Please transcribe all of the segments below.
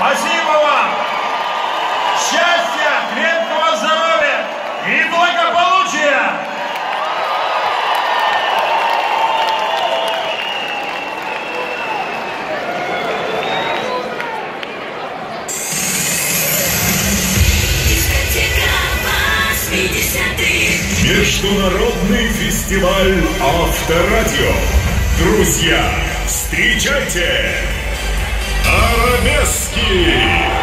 Спасибо вам! Счастья, крепкого здоровья и благополучия! Международный фестиваль Авторадио. Друзья, встречайте! Арабески!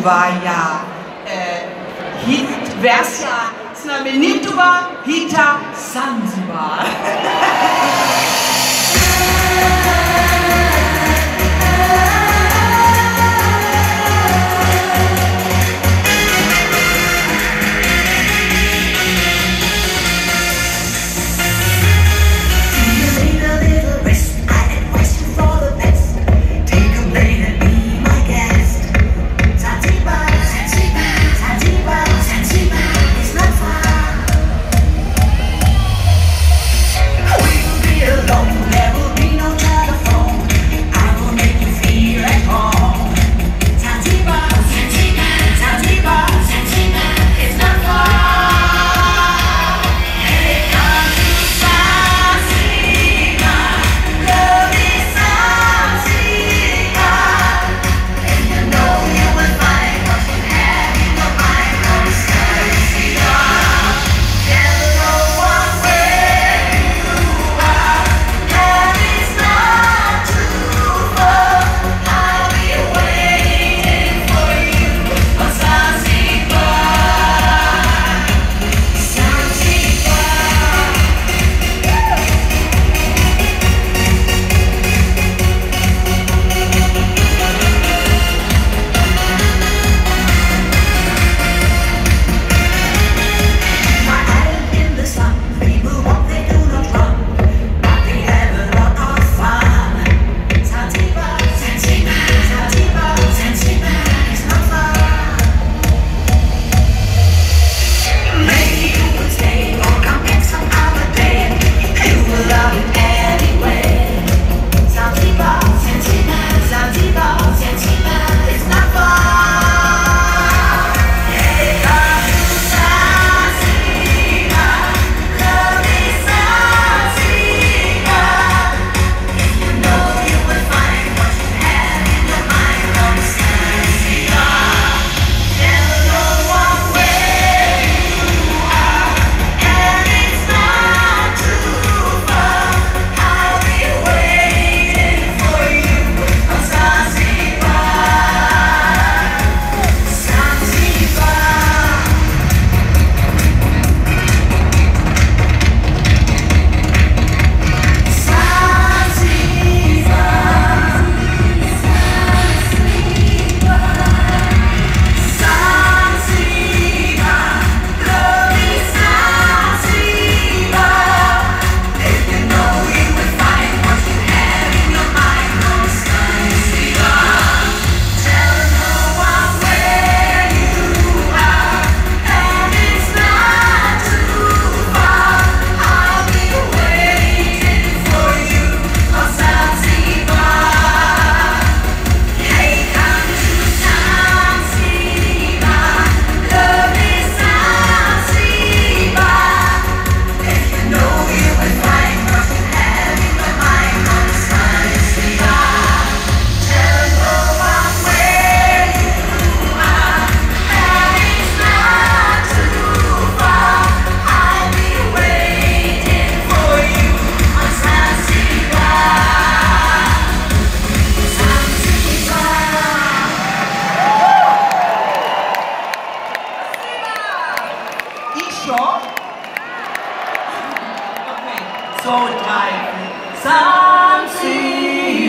Nimituwaya äh, Versia Snaminituwa Hita Sansibar.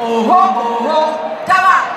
ojo, ojo, tabaco.